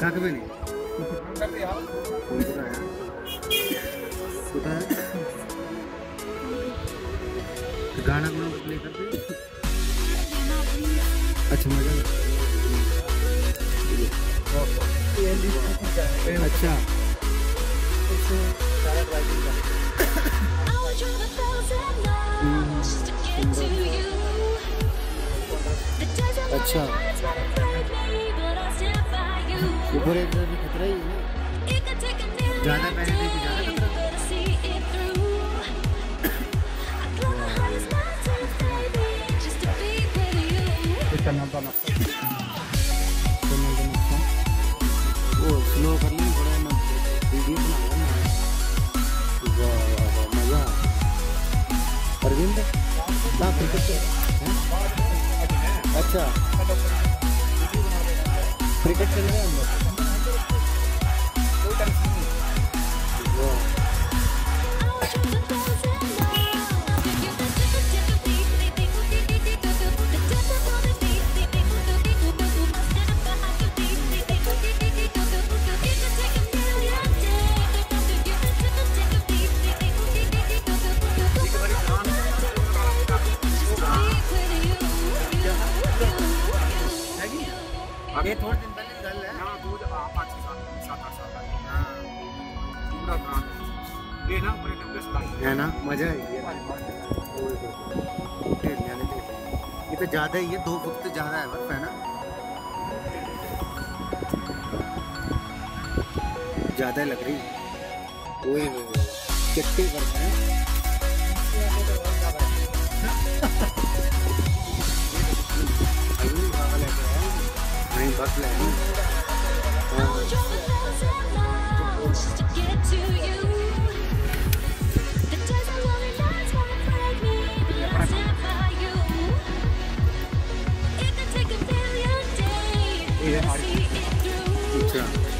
कहाँ कभी नहीं पता है तो गाना गुना प्ले करते अच्छा मज़ा अच्छा। अच्छा ऊपर एक तरफ खतरा ही है ना ज़्यादा पहने थे कि ज़्यादा खतरा वो स्लो कर अरविंद कहाँ क्रिकेट हैं अच्छा क्रिकेट खेल रहे हैं अंदर वाह ये है ना? मज़ा है ये। तो ज़्यादा ही है दो फुट तो ज़्यादा है बर्फ़ है ना? ज़्यादा लग रही ओए होए होए, कितनी बर्फ़ है नहीं बर्फ़ ले 对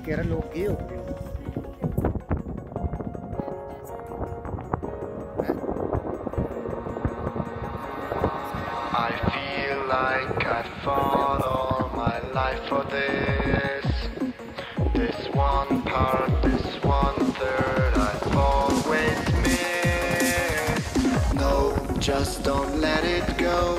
वाह कह रहा लोग गए हो I feel like I fought all my life for this. This one part, this one third, I've always missed. No, just don't let it go.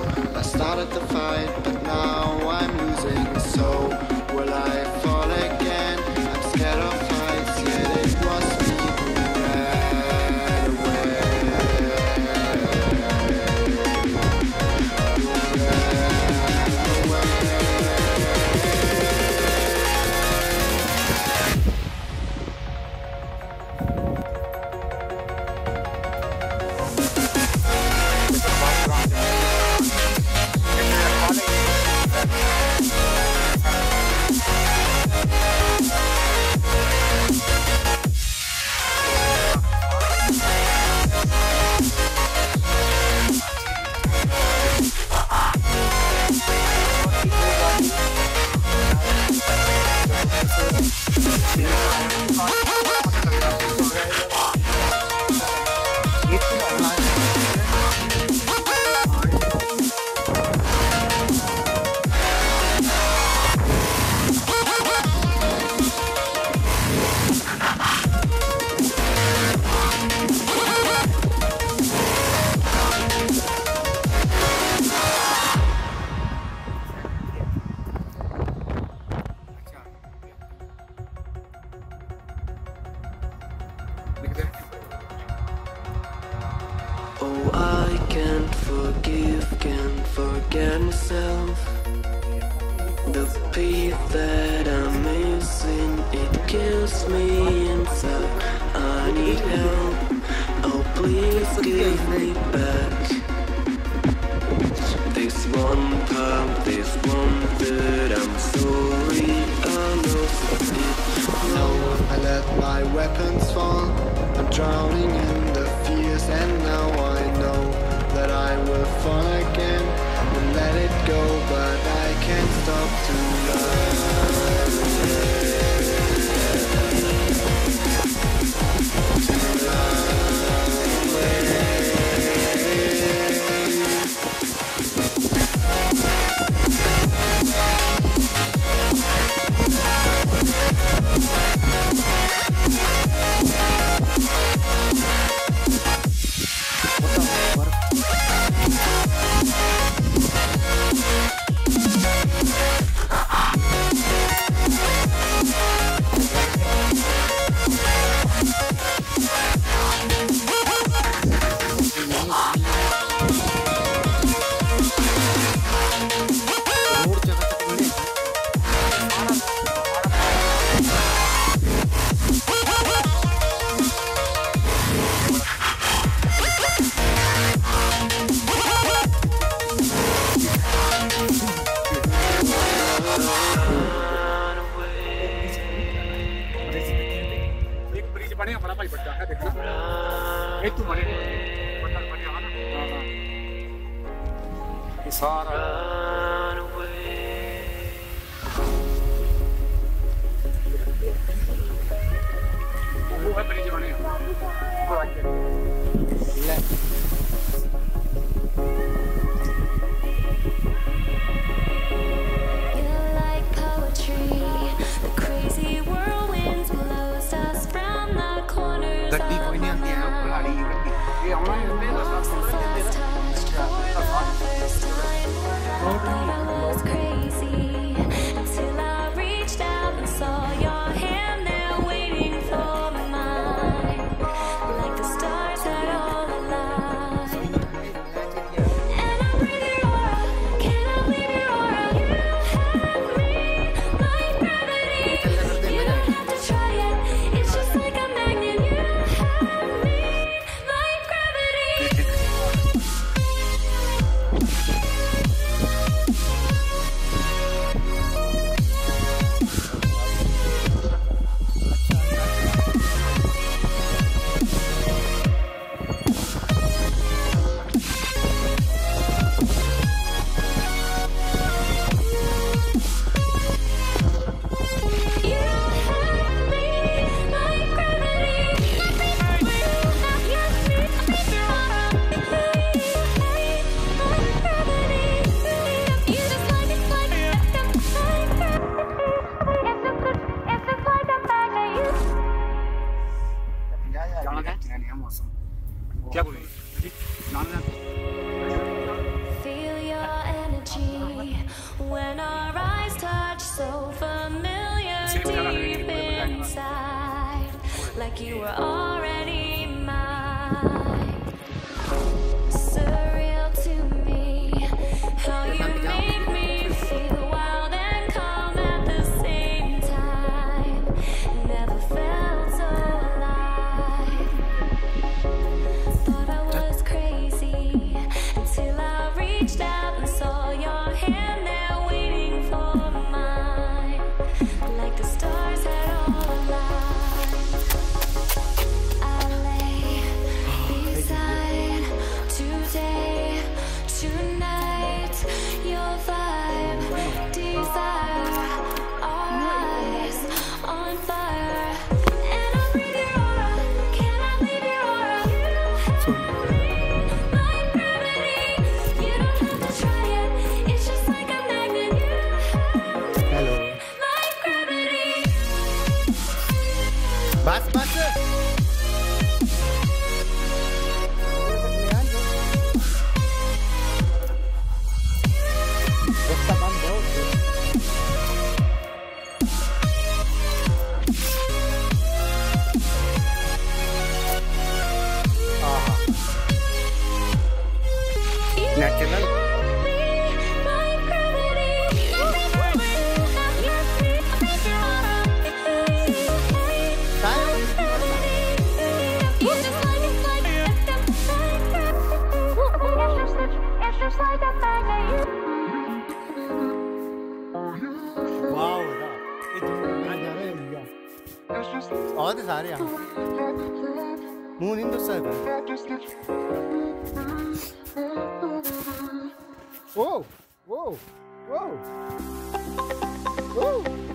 me and. I need help. Oh, please give me back. This one pump, this one third. I'm sorry, I lost it. No, I let my weapons fall. I'm drowning in the fears, and now I'm. prigione. 밴드 잘이야 몸은 힘들어요 오우 오우 오우 오우